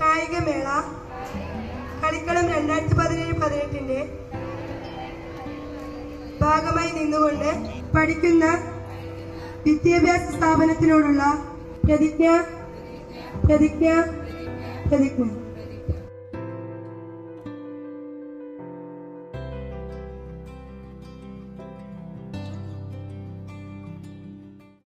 കായികമേള കളിക്കളം രണ്ടായിരത്തി പതിനേഴ് പതിനെട്ടിന്റെ ഭാഗമായി നിന്നുകൊണ്ട് പഠിക്കുന്ന വിദ്യാഭ്യാസ സ്ഥാപനത്തിനോടുള്ള പ്രതിജ്ഞ പ്രതിജ്ഞ പ്രതിജ്ഞ.